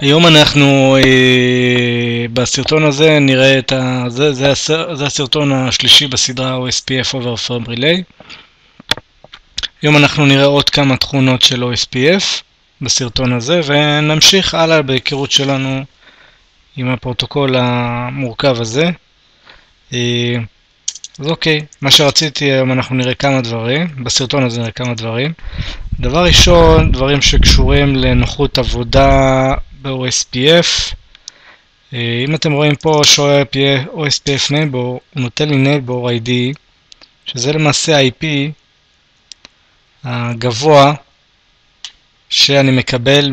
היום אנחנו אה, בסרטון הזה נראה את ה... זה, זה, הסר, זה הסרטון השלישי בסדרה OSPF over Firm Relay. היום אנחנו נראה עוד כמה תכונות של OSPF בסרטון הזה ונמשיך הלאה בהיכרות שלנו עם הפרוטוקול המורכב הזה. אה, אז אוקיי, מה שרציתי היום אנחנו נראה כמה דברים, בסרטון הזה נראה כמה דברים. דבר ראשון, דברים שקשורים לנוחות עבודה ב-OSPF. אה, אם אתם רואים פה ש-OSPF neighbor, הוא נותן לי neighbor ID, שזה למעשה ה-IP הגבוה שאני מקבל.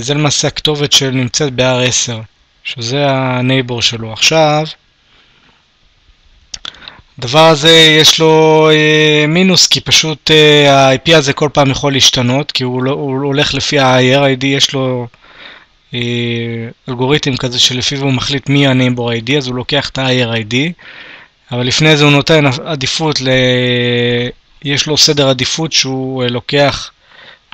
זה למעשה הכתובת שנמצאת ב-R10, שזה ה-neighbor שלו. עכשיו, הדבר הזה יש לו אה, מינוס כי פשוט אה, ה-IP הזה כל פעם יכול להשתנות כי הוא, לא, הוא הולך לפי ה-IRID, יש לו אלגוריתם כזה שלפיו הוא מחליט מי ה-Neighbor ID, אז הוא לוקח את ה-IRID, אבל לפני זה הוא נותן עדיפות, ל... יש לו סדר עדיפות שהוא אה, לוקח,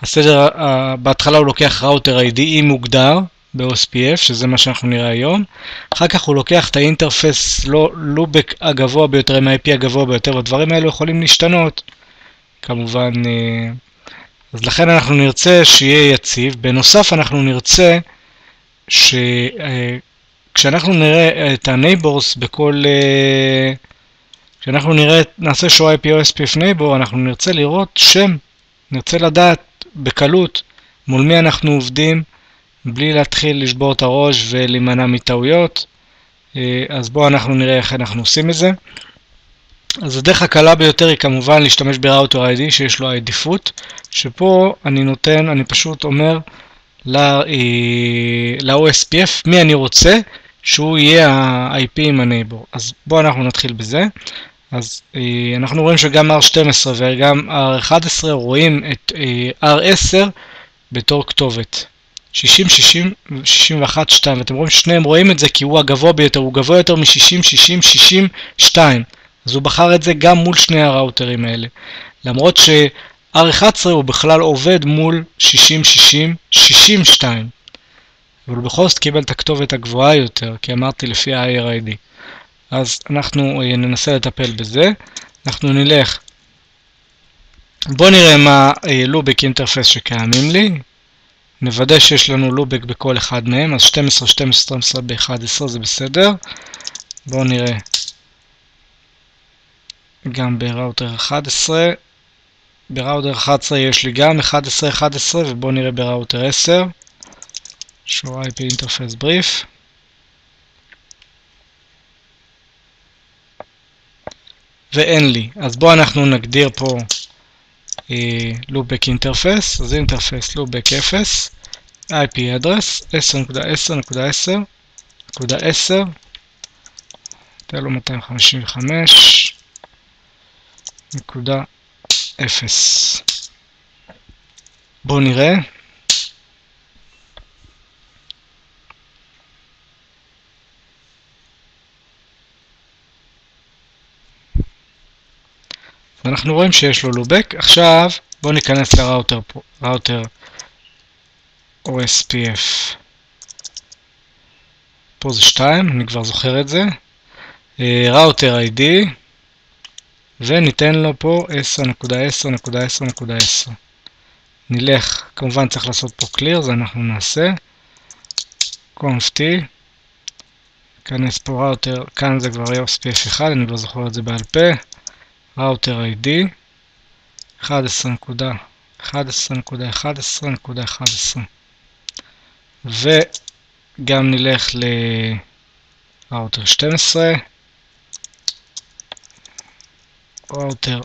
הסדר, אה, בהתחלה הוא לוקח ראוטר ID אם מוגדר, ב-OSPF, שזה מה שאנחנו נראה היום. אחר כך הוא לוקח את האינטרפס לא לובק הגבוה ביותר עם ה-IP הגבוה ביותר, והדברים האלו יכולים להשתנות, כמובן. אה, אז לכן אנחנו נרצה שיהיה יציב. בנוסף אנחנו נרצה שכשאנחנו אה, נראה את ה-neighbors בכל... אה, כשאנחנו נראה, נעשה show IP OSPF neighbor, אנחנו נרצה לראות שם, נרצה לדעת בקלות מול מי אנחנו עובדים, בלי להתחיל לשבור את הראש ולהימנע מטעויות. אה, אז בואו אנחנו נראה איך אנחנו עושים את זה. אז הדרך הקלה ביותר היא כמובן להשתמש בראוטר ID שיש לו עדיפות, שפה אני נותן, אני פשוט אומר ל-OSPF אה, מי אני רוצה שהוא יהיה ה-IP עם ה-Neighbor. אז בואו אנחנו נתחיל בזה. אז אה, אנחנו רואים שגם R12 וגם R11 רואים את R10 בתור כתובת. 60, 60, 61, 2, ואתם רואים ששניהם רואים את זה כי הוא הגבוה ביותר, הוא גבוה יותר מ-60, 60, 60, 2. אז הוא בחר את זה גם מול שני הראוטרים האלה. למרות ש-R11 הוא בכלל עובד מול 60, 60, 60, 2. אבל בכל זאת קיבל את הכתובת הגבוהה יותר, כי אמרתי לפי ה-IRID. אז אנחנו אה, ננסה לטפל בזה. אנחנו נלך, בואו נראה מה לובק אה, אינטרפס שקיימים לי. נוודא שיש לנו לובק בכל אחד מהם, אז 12, 12, 12 ב-11 זה בסדר. בואו נראה גם בראוטר 11. בראוטר 11 יש לי גם 11, 11, ובואו נראה בראוטר 10. show IP interface brief. ואין לי. אז בואו אנחנו נגדיר פה loopback interface, אז interface loopback 0, IP address 10.10.10.10, תן לו 255.0. בואו נראה. ואנחנו רואים שיש לו לובק. עכשיו בואו ניכנס לראוטר ראוטר OSPF. פה זה 2, אני כבר זוכר את זה. ראוטר ID, וניתן לו פה 10.10.10.10. נלך, כמובן צריך לעשות פה clear, זה אנחנו נעשה. conft, ניכנס פה ראוטר, כאן זה כבר OSPF 1, אני כבר זוכר את זה בעל פה. ראוטר ID 11.11.11.11 וגם נלך לראוטר 12 ראוטר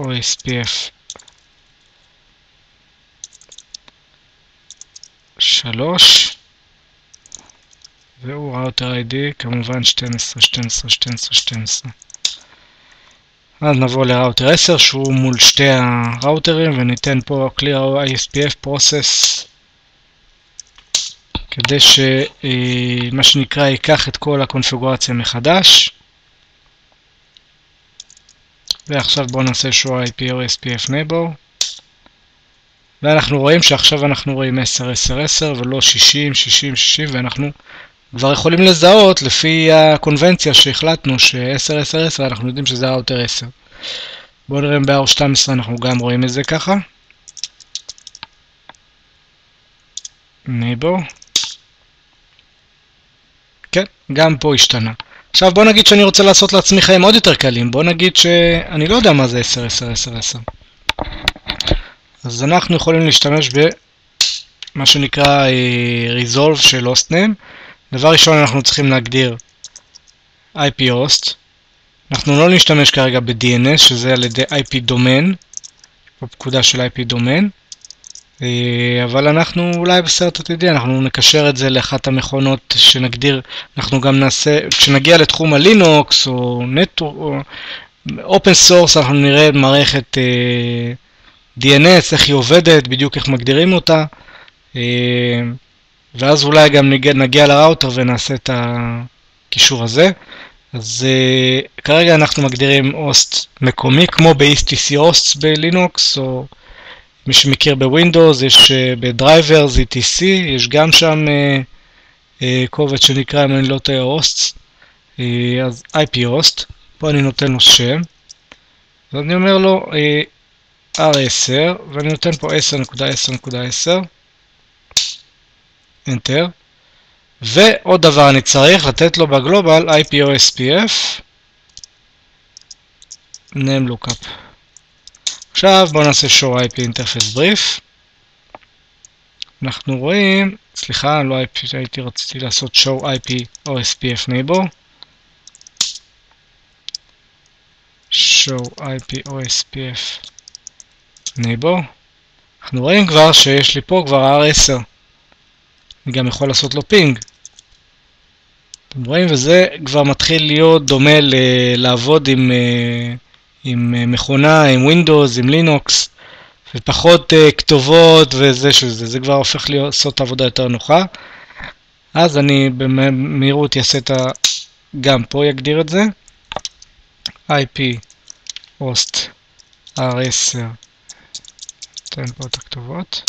OSPF 3 והוא ראוטר ID כמובן 12, 12, 12, 12 אז נבוא לראוטר 10 שהוא מול שתי הראוטרים וניתן פה clear ISPF process כדי שמה שנקרא ייקח את כל הקונפיגורציה מחדש ועכשיו בואו נעשה או SPF neighbor ואנחנו רואים שעכשיו אנחנו רואים 10, 10, 10 ולא 60, 60, 60 ואנחנו כבר יכולים לזהות לפי הקונבנציה שהחלטנו ש-10, 10, 10 אנחנו יודעים שזה ראוטר 10. בואו נראה אם ב-R12 אנחנו גם רואים את זה ככה. neighbor. כן, גם פה השתנה. עכשיו בוא נגיד שאני רוצה לעשות לעצמי חיים עוד יותר קלים. בוא נגיד שאני לא יודע מה זה 10, 10, 10, 10. אז אנחנו יכולים להשתמש במה שנקרא uh, resolve של hostname. דבר ראשון אנחנו צריכים להגדיר IP host. אנחנו לא נשתמש כרגע ב-DNS שזה על ידי IP domain, בפקודה של IP domain. אה, אבל אנחנו אולי בסרט עתידי, אנחנו נקשר את זה לאחת המכונות שנגדיר, אנחנו גם נעשה, כשנגיע לתחום הלינוקס או נטו, או open source, אנחנו נראה מערכת אה, DNS, איך היא עובדת, בדיוק איך מגדירים אותה, אה, ואז אולי גם נגיע, נגיע לראוטר ונעשה את הקישור הזה. אז uh, כרגע אנחנו מגדירים host מקומי, כמו ב-ETC host בלינוקס, או מי שמכיר בווינדוס, יש uh, ב drivers, ETC, יש גם שם uh, uh, קובץ שנקרא, אם אני לא טועה, host, אז IP host, פה אני נותן לו שם, ואני אומר לו uh, R10, ואני נותן פה 10.10.10, Enter, ועוד דבר אני צריך לתת לו בגלובל IPOSPF name lookup. עכשיו בואו נעשה show IP interface brief. אנחנו רואים, סליחה, לא IP, הייתי רציתי לעשות show IP OSPF neighbor. show IP OSPF neighbor. אנחנו רואים כבר שיש לי פה כבר R10. אני גם יכול לעשות לו פינג. אתם רואים? וזה כבר מתחיל להיות דומה לעבוד עם, אה, עם אה, מכונה, עם Windows, עם לינוקס, ופחות uh, כתובות וזה שזה, זה כבר הופך לעשות עבודה יותר נוחה. אז אני במהירות אעשה את ה... גם פה יגדיר את זה. IP host R10, אתן פה את הכתובות.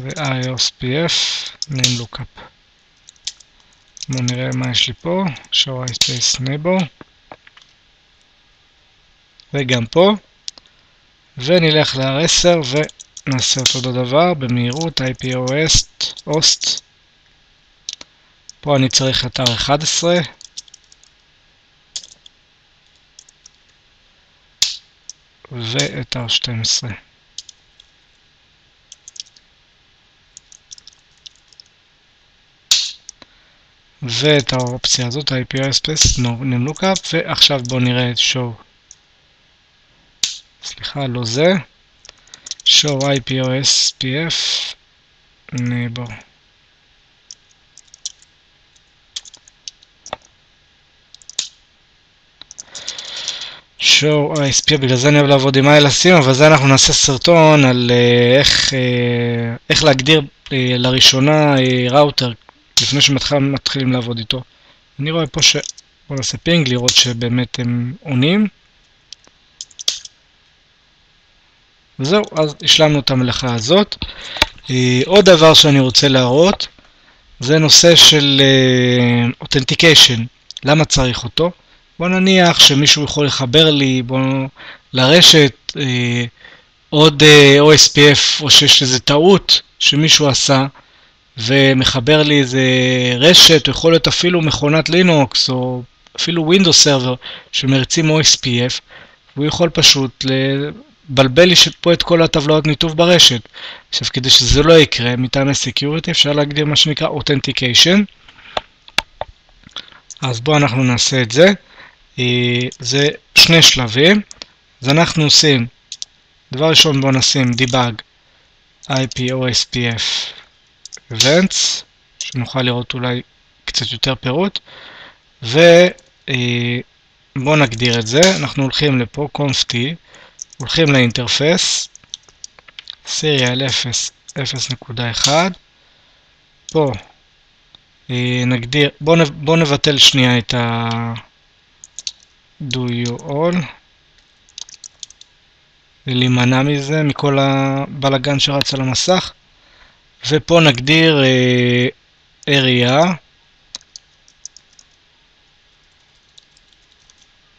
ו-IOSPF name lookup. בואו נראה מה יש לי פה, show iSpace neighbor וגם פה. ונלך ל-R10 ונעשה אותו דבר במהירות IPOS host פה אני צריך את R11 ואת R12 ואת האופציה הזאת, ה-API-Space, נמלוקאפ, ועכשיו בואו נראה את show, סליחה, לא זה, show IPOSPF neighbor. show ISP, בגלל זה אני אוהב לעבוד עם ILSים, אבל זה אנחנו נעשה סרטון על uh, איך, uh, איך להגדיר uh, לראשונה ראוטר לפני שמתחילים לעבוד איתו. אני רואה פה ש... בואו נעשה פינג לראות שבאמת הם עונים. וזהו, אז השלמנו את המלאכה הזאת. אה, עוד דבר שאני רוצה להראות זה נושא של אותנטיקיישן. אה, למה צריך אותו? בוא נניח שמישהו יכול לחבר לי בוא, לרשת אה, עוד אה, OSPF או שיש איזו טעות שמישהו עשה ומחבר לי איזה רשת, יכול להיות אפילו מכונת לינוקס, או אפילו Windows Server שמריצים OSPF, והוא יכול פשוט לבלבל לי פה את כל הטבלאות ניתוב ברשת. עכשיו, כדי שזה לא יקרה, מטעמי Security אפשר להגדיר מה שנקרא Authentication. אז בואו אנחנו נעשה את זה. אה, זה שני שלבים. אז אנחנו עושים, דבר ראשון בואו נשים Debug IP OSPF events, שנוכל לראות אולי קצת יותר פירוט, ובואו אה, נגדיר את זה, אנחנו הולכים לפה, conft, הולכים לאינטרפס, serial 0.1, פה אה, נגדיר, בואו בוא נבטל שנייה את ה... do you all להימנע מזה, מכל הבלגן שרץ על המסך. ופה נגדיר uh, area.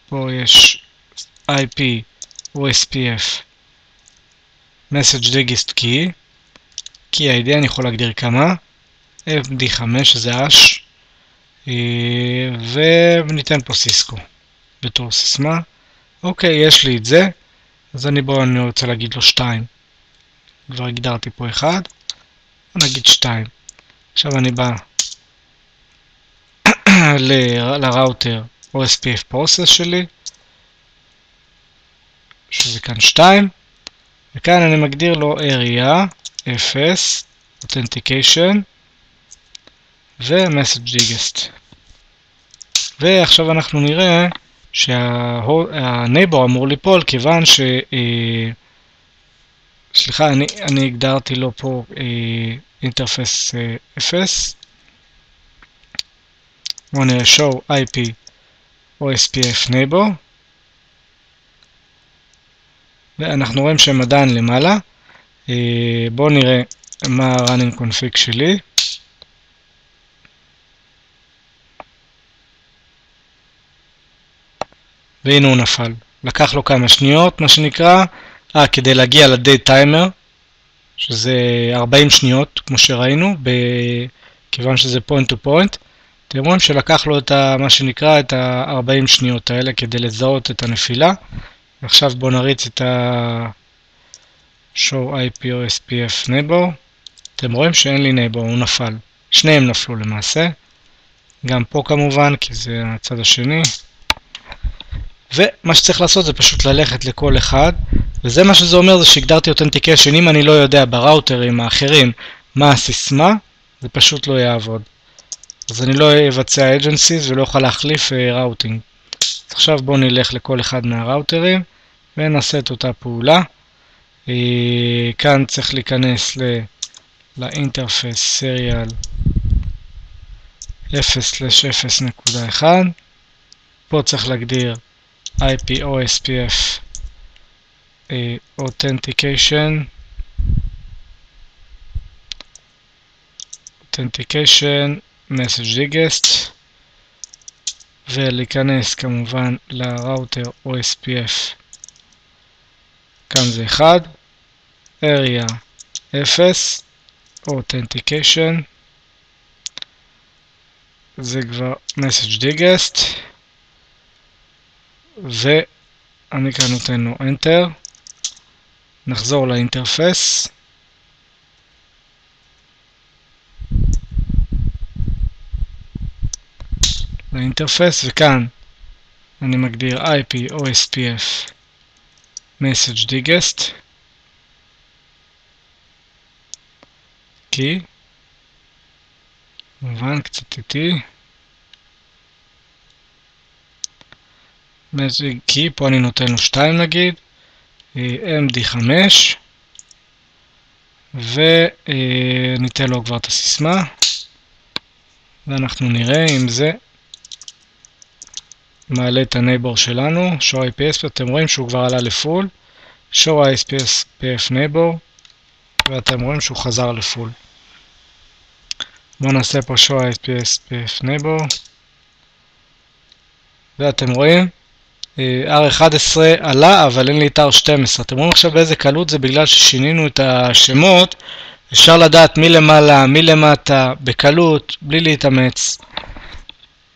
פה יש IP OSPF message digest key. Key ID אני יכול להגדיר כמה. FD5 שזה אש וניתן פה סיסקו בתור סיסמה. אוקיי יש לי את זה. אז אני בואו אני רוצה להגיד לו 2 כבר הגדרתי פה 1 נגיד 2 עכשיו אני בא לראוטר OSPF process שלי שזה כאן 2 וכאן אני מגדיר לו area 0 authentication ו-message digest. ועכשיו אנחנו נראה שהנייבור אמור ליפול כיוון ש... אה, סליחה, אני, אני הגדרתי לו פה אינטרפס אה, 0 בואו נראה show IP OSPF neighbor ואנחנו רואים שהם עדיין למעלה. אה, בואו נראה מה ה-running config שלי. והנה הוא נפל. לקח לו כמה שניות, מה שנקרא, אה, כדי להגיע ל-day timer, שזה 40 שניות, כמו שראינו, כיוון שזה point to point. אתם רואים שלקח לו את ה, מה שנקרא את ה-40 שניות האלה כדי לזהות את הנפילה. עכשיו בואו נריץ את ה... show IP או SPF neighbor. אתם רואים שאין לי neighbor, הוא נפל. שניהם נפלו למעשה. גם פה כמובן, כי זה הצד השני. ומה שצריך לעשות זה פשוט ללכת לכל אחד, וזה מה שזה אומר זה שהגדרתי authentication, אם אני לא יודע בראוטרים האחרים מה הסיסמה, זה פשוט לא יעבוד. אז אני לא אבצע adjacencies ולא אוכל להחליף routing. Uh, עכשיו בואו נלך לכל אחד מהראוטרים. ונעשה את אותה פעולה. אה, כאן צריך להיכנס לאינטרפס סריאל 0/0.1 פה צריך להגדיר IP OSPF אה, Authentication Authentication Message Digest ולהיכנס כמובן לראוטר OSPF כאן זה 1, area 0, authentication, זה כבר message digest, ואני כאן נותן לו enter, נחזור לאינטרפס, לאינטרפס, וכאן אני מגדיר IP או SPF message digest כי? כמובן קצת איטי. כי? פה אני נותן לו 2 נגיד. md5 וניתן לו כבר את הסיסמה. ואנחנו נראה אם זה מעלה את הנייבור שלנו, show IPS, אתם רואים שהוא כבר עלה לפול, show IPS PF נייבור, ואתם רואים שהוא חזר לפול. בואו נעשה פה show IPS PF נייבור, ואתם רואים, אה, R11 עלה, אבל אין לי את R12. אתם רואים עכשיו באיזה קלות זה בגלל ששינינו את השמות, אפשר לדעת מי למעלה, מי למטה, בקלות, בלי להתאמץ.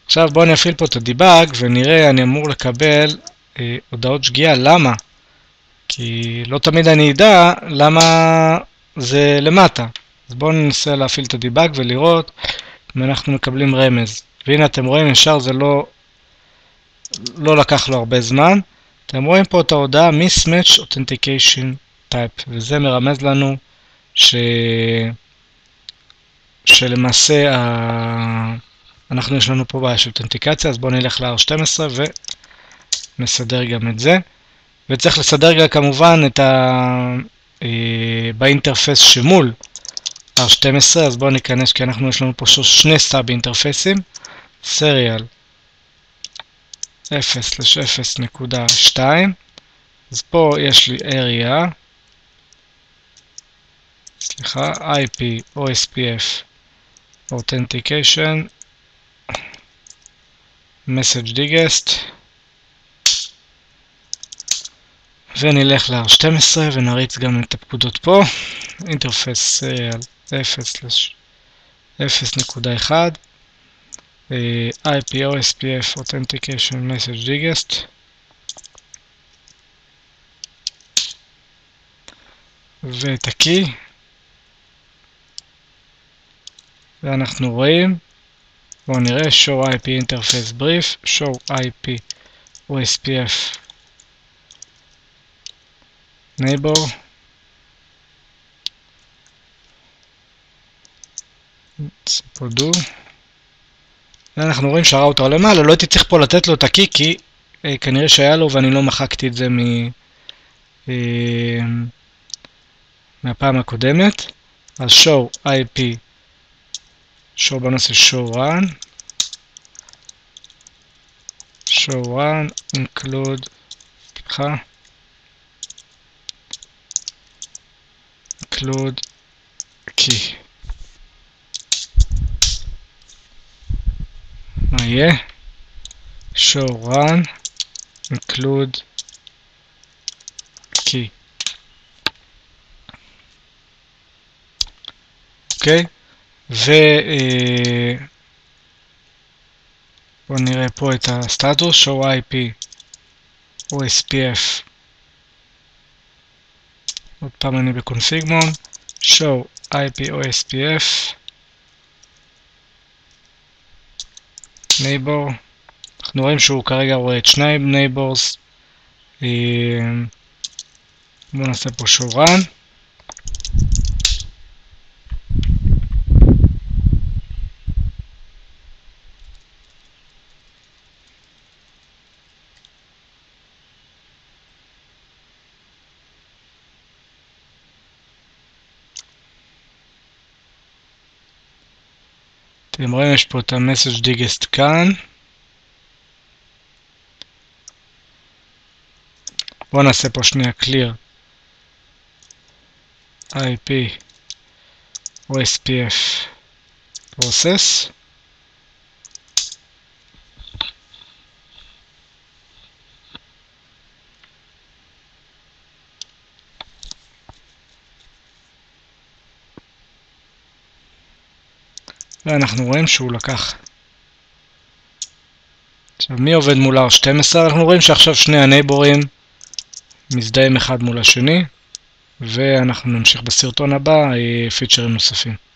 עכשיו בואו נפעיל פה את הדיבאג ונראה, אני אמור לקבל אה, הודעות שגיאה. למה? כי לא תמיד אני אדע למה זה למטה. אז בואו ננסה להפעיל את הדיבאג ולראות אם אנחנו מקבלים רמז. והנה אתם רואים, ישר זה לא, לא לקח לו הרבה זמן. אתם רואים פה את ההודעה Mismatch Authentication Type, וזה מרמז לנו ש... שלמעשה ה... אנחנו יש לנו פה בעיה של אותנטיקציה, אז בואו נלך ל-R12 ונסדר גם את זה. וצריך לסדר גם כמובן את ה... אה, באינטרפס שמול R12, אז בואו ניכנס, כי אנחנו יש לנו פה שני סאב אינטרפסים, סריאל 0/0.2 אז פה יש לי area, סליחה, IP, OSPF, Authentication, message digest, ונלך ל-R12 ונריץ גם את הפקודות פה, אינטרפס על 0.1, IP OSPF Authentication Message Digest, ואת ה-key, ואנחנו רואים, בואו נראה, show IP interface brief, show IP OSPF neighbor ואנחנו רואים שהראוטר למעלה, לא הייתי צריך פה לתת לו את הקי כי אה, כנראה שהיה לו ואני לא מחקתי את זה מ... אה, מהפעם הקודמת. אז show IP show בנושא show run show run include סליחה include key. מה show run include key. אוקיי? ו... בואו נראה פה את הסטטוס, show IP OSPF עוד פעם אני בקונפיגמון, show IP OSPF, neighbor, אנחנו רואים שהוא כרגע רואה את שני neighbors, אה, בואו נעשה פה show run, אתם רואים יש פה את המסג' דיגסט כאן. בואו נעשה פה שנייה clear. IP OSPF process ואנחנו רואים שהוא לקח. עכשיו מי עובד מול R12? אנחנו רואים שעכשיו שני הנייבורים מזדהים אחד מול השני ואנחנו נמשיך בסרטון הבא פיצ'רים נוספים.